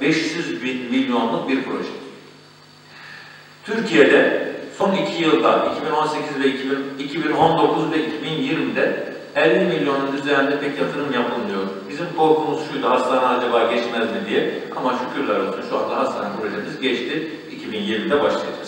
500 bin milyonluk bir proje. Türkiye'de son iki yılda 2018 ve 2019 ve 2020'de 50 milyonun üzerinde pek yatırım yapılmıyor. Bizim korkumuz şuydu, hastane acaba geçmez mi diye. Ama şükürler olsun şu anda hastane projemiz geçti. 2020'de başlayacağız.